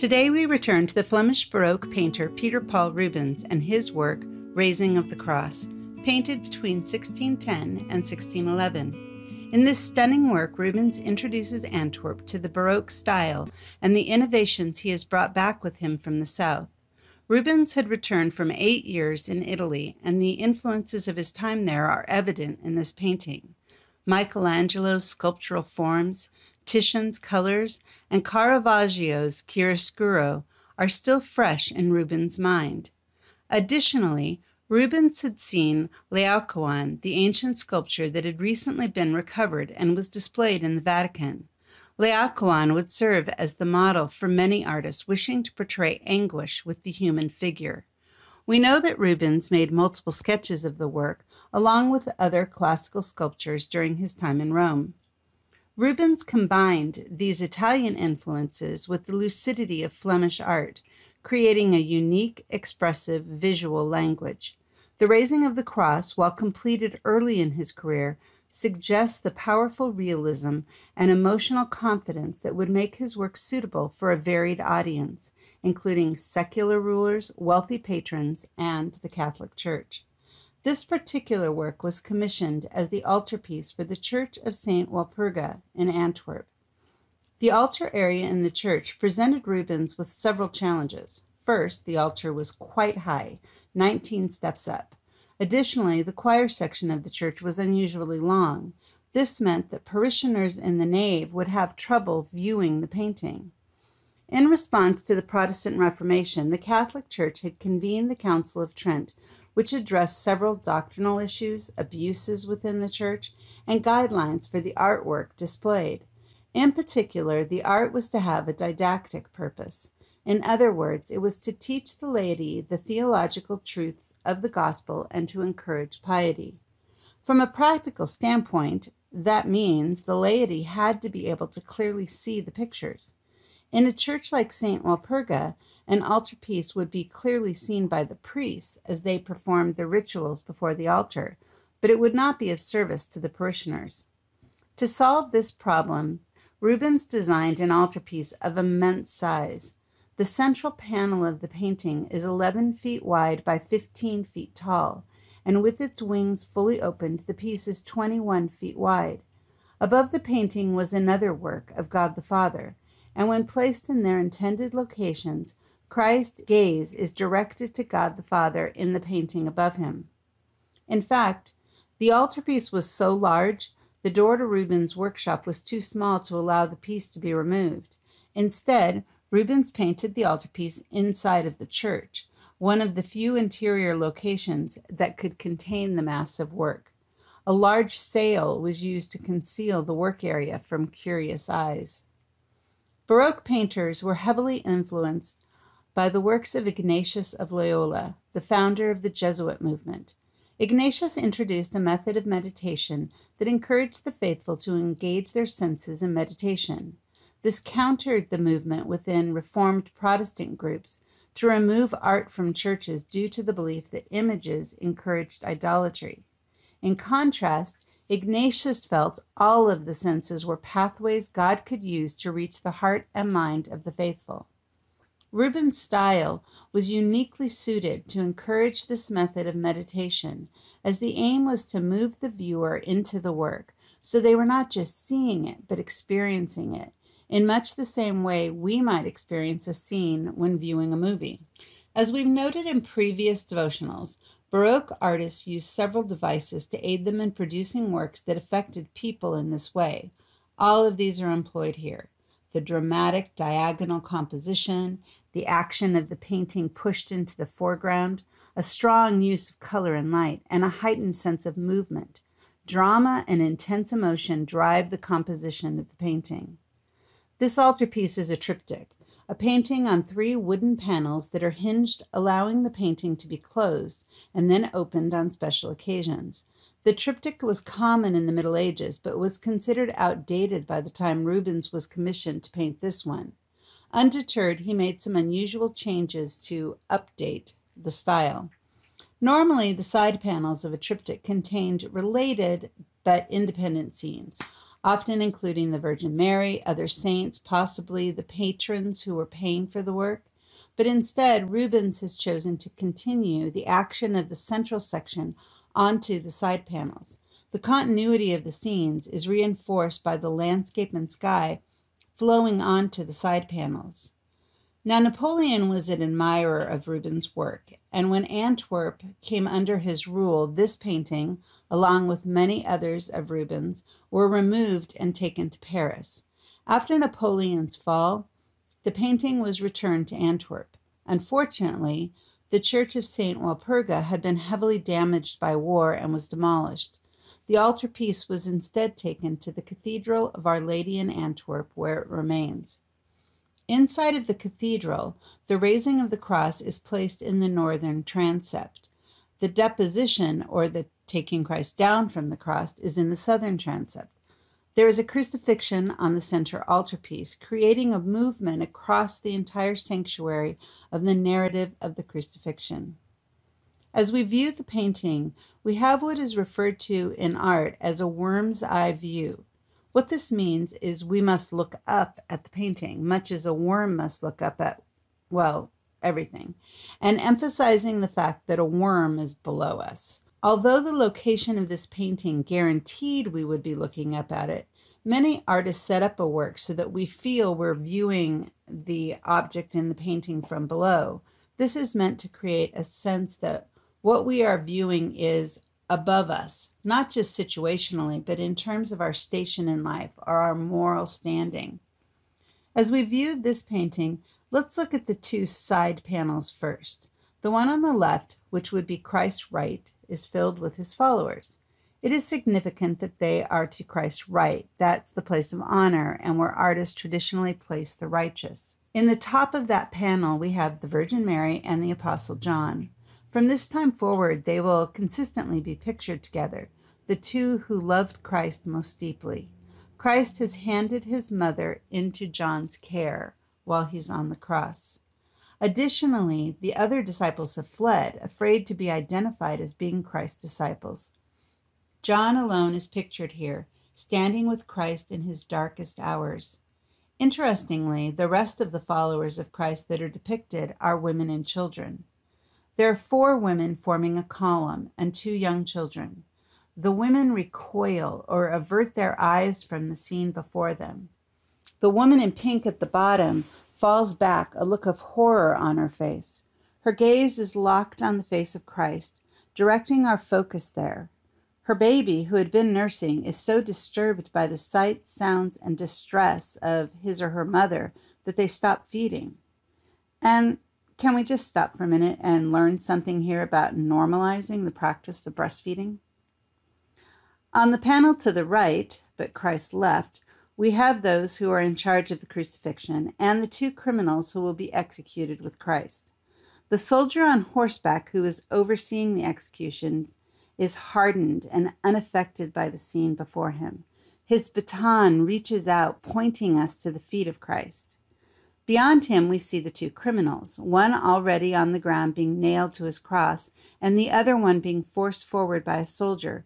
Today we return to the Flemish Baroque painter Peter Paul Rubens and his work, Raising of the Cross, painted between 1610 and 1611. In this stunning work, Rubens introduces Antwerp to the Baroque style and the innovations he has brought back with him from the south. Rubens had returned from eight years in Italy, and the influences of his time there are evident in this painting. Michelangelo's sculptural forms, Titian's colors, and Caravaggio's chiaroscuro are still fresh in Rubens' mind. Additionally, Rubens had seen Laocoon, the ancient sculpture that had recently been recovered and was displayed in the Vatican. Laocoon would serve as the model for many artists wishing to portray anguish with the human figure. We know that Rubens made multiple sketches of the work, along with other classical sculptures during his time in Rome. Rubens combined these Italian influences with the lucidity of Flemish art, creating a unique, expressive visual language. The Raising of the Cross, while completed early in his career, suggests the powerful realism and emotional confidence that would make his work suitable for a varied audience, including secular rulers, wealthy patrons, and the Catholic Church. This particular work was commissioned as the altarpiece for the Church of St. Walpurga in Antwerp. The altar area in the church presented Rubens with several challenges. First, the altar was quite high, 19 steps up. Additionally, the choir section of the church was unusually long. This meant that parishioners in the nave would have trouble viewing the painting. In response to the Protestant Reformation, the Catholic Church had convened the Council of Trent, which addressed several doctrinal issues, abuses within the church, and guidelines for the artwork displayed. In particular, the art was to have a didactic purpose. In other words, it was to teach the laity the theological truths of the gospel and to encourage piety. From a practical standpoint, that means the laity had to be able to clearly see the pictures. In a church like St. Walpurga, an altarpiece would be clearly seen by the priests as they performed the rituals before the altar, but it would not be of service to the parishioners. To solve this problem, Rubens designed an altarpiece of immense size. The central panel of the painting is 11 feet wide by 15 feet tall, and with its wings fully opened, the piece is 21 feet wide. Above the painting was another work of God the Father, and when placed in their intended locations, Christ's gaze is directed to God the Father in the painting above him. In fact, the altarpiece was so large, the door to Rubens' workshop was too small to allow the piece to be removed. Instead, Rubens painted the altarpiece inside of the church, one of the few interior locations that could contain the massive work. A large sail was used to conceal the work area from curious eyes. Baroque painters were heavily influenced by the works of Ignatius of Loyola, the founder of the Jesuit movement. Ignatius introduced a method of meditation that encouraged the faithful to engage their senses in meditation. This countered the movement within Reformed Protestant groups to remove art from churches due to the belief that images encouraged idolatry. In contrast, Ignatius felt all of the senses were pathways God could use to reach the heart and mind of the faithful. Rubens' style was uniquely suited to encourage this method of meditation, as the aim was to move the viewer into the work, so they were not just seeing it, but experiencing it, in much the same way we might experience a scene when viewing a movie. As we've noted in previous devotionals, Baroque artists used several devices to aid them in producing works that affected people in this way. All of these are employed here the dramatic diagonal composition, the action of the painting pushed into the foreground, a strong use of color and light, and a heightened sense of movement. Drama and intense emotion drive the composition of the painting. This altarpiece is a triptych, a painting on three wooden panels that are hinged, allowing the painting to be closed and then opened on special occasions. The triptych was common in the Middle Ages, but was considered outdated by the time Rubens was commissioned to paint this one. Undeterred, he made some unusual changes to update the style. Normally, the side panels of a triptych contained related but independent scenes. often including the Virgin Mary, other saints, possibly the patrons who were paying for the work. But instead, Rubens has chosen to continue the action of the central section onto the side panels. The continuity of the scenes is reinforced by the landscape and sky flowing onto the side panels. Now, Napoleon was an admirer of Rubens' work, and when Antwerp came under his rule, this painting, along with many others of Rubens, were removed and taken to Paris. After Napoleon's fall, the painting was returned to Antwerp. Unfortunately, the church of St. Walpurga had been heavily damaged by war and was demolished. The altarpiece was instead taken to the Cathedral of Our Lady in Antwerp, where it remains. Inside of the cathedral, the raising of the cross is placed in the northern transept. The deposition, or the taking Christ down from the cross, is in the southern transept. There is a crucifixion on the center altarpiece, creating a movement across the entire sanctuary of the narrative of the crucifixion. As we view the painting, we have what is referred to in art as a worm's eye view. What this means is we must look up at the painting, much as a worm must look up at, well, everything, and emphasizing the fact that a worm is below us. Although the location of this painting guaranteed we would be looking up at it, many artists set up a work so that we feel we're viewing the object in the painting from below. This is meant to create a sense that what we are viewing is above us, not just situationally, but in terms of our station in life or our moral standing. As we viewed this painting, let's look at the two side panels first. The one on the left, which would be Christ's right, is filled with his followers. It is significant that they are to Christ's right. That's the place of honor and where artists traditionally place the righteous. In the top of that panel, we have the Virgin Mary and the Apostle John. From this time forward, they will consistently be pictured together, the two who loved Christ most deeply. Christ has handed his mother into John's care while he's on the cross. Additionally, the other disciples have fled, afraid to be identified as being Christ's disciples. John alone is pictured here, standing with Christ in his darkest hours. Interestingly, the rest of the followers of Christ that are depicted are women and children. There are four women forming a column and two young children. The women recoil or avert their eyes from the scene before them. The woman in pink at the bottom falls back, a look of horror on her face. Her gaze is locked on the face of Christ, directing our focus there. Her baby, who had been nursing, is so disturbed by the sights, sounds, and distress of his or her mother that they stop feeding. And can we just stop for a minute and learn something here about normalizing the practice of breastfeeding? On the panel to the right, but Christ left, we have those who are in charge of the crucifixion and the two criminals who will be executed with Christ. The soldier on horseback who is overseeing the executions is hardened and unaffected by the scene before him. His baton reaches out, pointing us to the feet of Christ. Beyond him, we see the two criminals, one already on the ground being nailed to his cross, and the other one being forced forward by a soldier,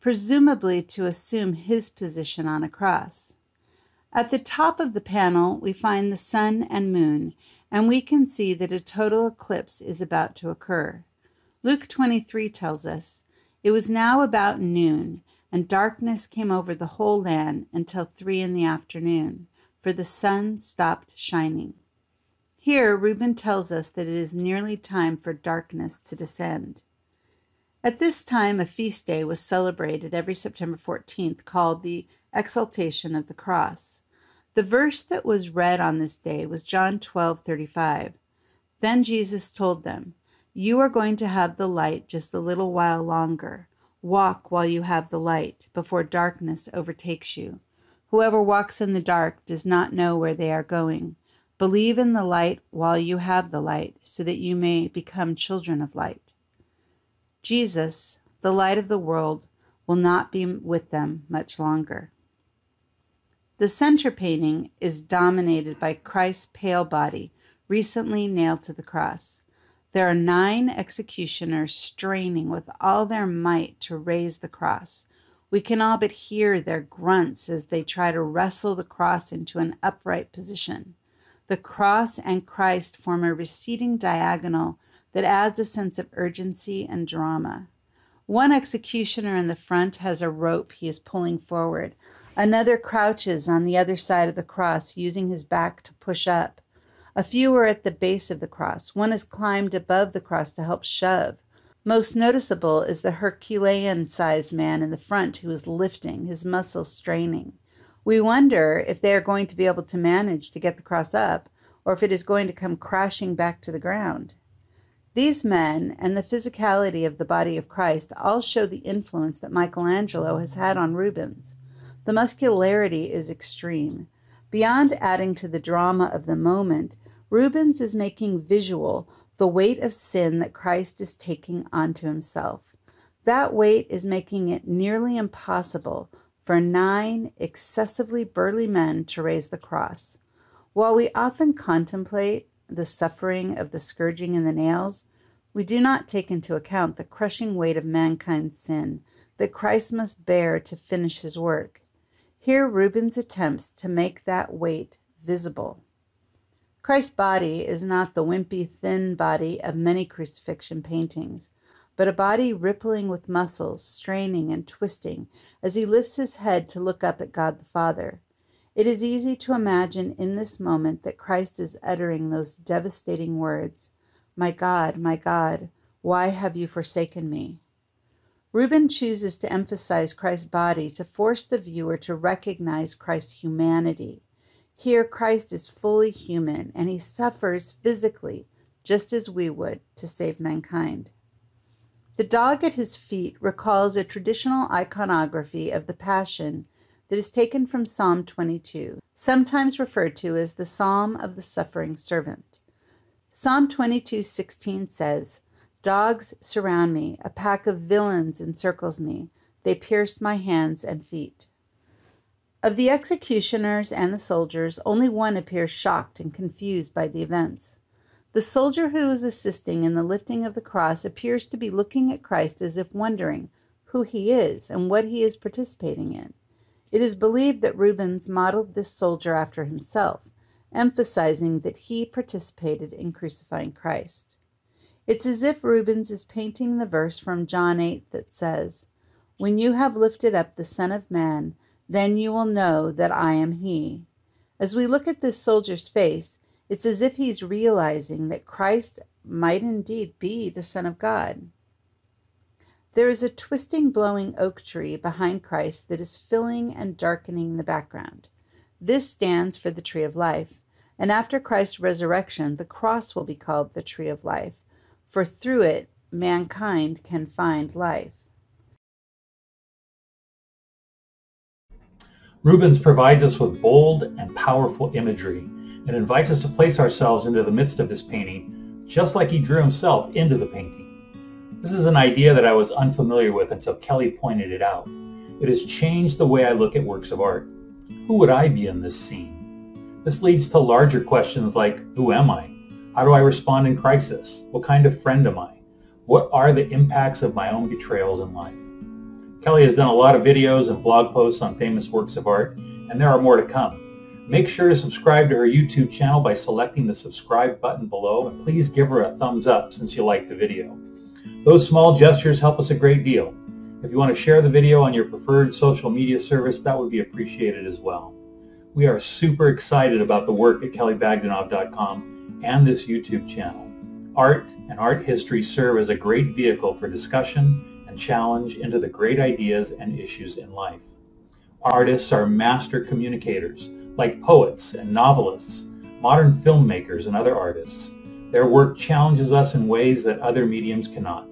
presumably to assume his position on a cross. At the top of the panel, we find the sun and moon, and we can see that a total eclipse is about to occur. Luke 23 tells us, It was now about noon, and darkness came over the whole land until three in the afternoon, for the sun stopped shining. Here, Reuben tells us that it is nearly time for darkness to descend. At this time, a feast day was celebrated every September 14th called the exaltation of the cross. The verse that was read on this day was John 12:35. Then Jesus told them, "You are going to have the light just a little while longer. Walk while you have the light, before darkness overtakes you. Whoever walks in the dark does not know where they are going. Believe in the light while you have the light, so that you may become children of light." Jesus, the light of the world, will not be with them much longer. The center painting is dominated by Christ's pale body, recently nailed to the cross. There are nine executioners straining with all their might to raise the cross. We can all but hear their grunts as they try to wrestle the cross into an upright position. The cross and Christ form a receding diagonal that adds a sense of urgency and drama. One executioner in the front has a rope he is pulling forward. Another crouches on the other side of the cross, using his back to push up. A few are at the base of the cross. One has climbed above the cross to help shove. Most noticeable is the Herculean sized man in the front who is lifting, his muscles straining. We wonder if they are going to be able to manage to get the cross up, or if it is going to come crashing back to the ground. These men and the physicality of the body of Christ all show the influence that Michelangelo has had on Rubens. The muscularity is extreme. Beyond adding to the drama of the moment, Rubens is making visual the weight of sin that Christ is taking onto himself. That weight is making it nearly impossible for nine excessively burly men to raise the cross. While we often contemplate the suffering of the scourging and the nails, we do not take into account the crushing weight of mankind's sin that Christ must bear to finish his work. Here Rubens attempts to make that weight visible. Christ's body is not the wimpy, thin body of many crucifixion paintings, but a body rippling with muscles, straining and twisting as he lifts his head to look up at God the Father. It is easy to imagine in this moment that Christ is uttering those devastating words My God, my God, why have you forsaken me? Reuben chooses to emphasize Christ's body to force the viewer to recognize Christ's humanity. Here, Christ is fully human and he suffers physically, just as we would, to save mankind. The dog at his feet recalls a traditional iconography of the Passion that is taken from Psalm 22, sometimes referred to as the Psalm of the Suffering Servant. Psalm 22:16 says, "Dogs surround me, a pack of villains encircles me; they pierce my hands and feet." Of the executioners and the soldiers, only one appears shocked and confused by the events. The soldier who is assisting in the lifting of the cross appears to be looking at Christ as if wondering who he is and what he is participating in. It is believed that Rubens modeled this soldier after himself, emphasizing that he participated in crucifying Christ. It's as if Rubens is painting the verse from John 8 that says, When you have lifted up the Son of Man, then you will know that I am he. As we look at this soldier's face, it's as if he's realizing that Christ might indeed be the Son of God. There is a twisting, blowing oak tree behind Christ that is filling and darkening the background. This stands for the tree of life, and after Christ's resurrection, the cross will be called the tree of life, for through it mankind can find life. Rubens provides us with bold and powerful imagery and invites us to place ourselves into the midst of this painting, just like he drew himself into the painting. This is an idea that I was unfamiliar with until Kelly pointed it out. It has changed the way I look at works of art. Who would I be in this scene? This leads to larger questions like, who am I? How do I respond in crisis? What kind of friend am I? What are the impacts of my own betrayals in life? Kelly has done a lot of videos and blog posts on famous works of art, and there are more to come. Make sure to subscribe to her YouTube channel by selecting the subscribe button below, and please give her a thumbs up since you liked the video. Those small gestures help us a great deal. If you want to share the video on your preferred social media service, that would be appreciated as well. We are super excited about the work at kellybagdanov.com and this YouTube channel. Art and art history serve as a great vehicle for discussion and challenge into the great ideas and issues in life. Artists are master communicators, like poets and novelists, modern filmmakers and other artists. Their work challenges us in ways that other mediums cannot.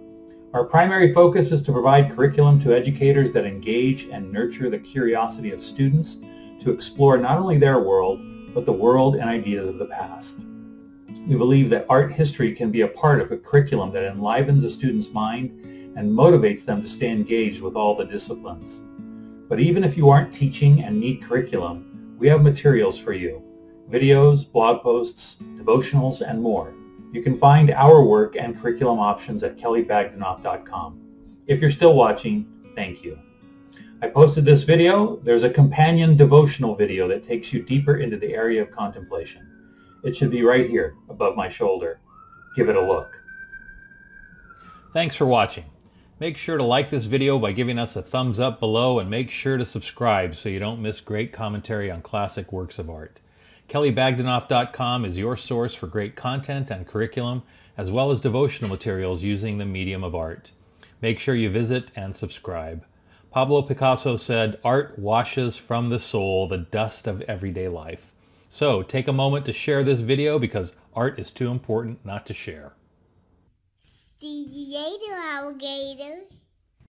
Our primary focus is to provide curriculum to educators that engage and nurture the curiosity of students to explore not only their world, but the world and ideas of the past. We believe that art history can be a part of a curriculum that enlivens a student's mind and motivates them to stay engaged with all the disciplines. But even if you aren't teaching and need curriculum, we have materials for you. Videos, blog posts, devotionals, and more. You can find our work and curriculum options at kellybagdanov.com. If you're still watching, thank you. I posted this video. There's a companion devotional video that takes you deeper into the area of contemplation. It should be right here above my shoulder. Give it a look. Thanks for watching. Make sure to like this video by giving us a thumbs up below and make sure to subscribe so you don't miss great commentary on classic works of art. KellyBagdanov.com is your source for great content and curriculum, as well as devotional materials using the medium of art. Make sure you visit and subscribe. Pablo Picasso said, Art washes from the soul the dust of everyday life. So take a moment to share this video because art is too important not to share. See you later, alligator.